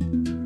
you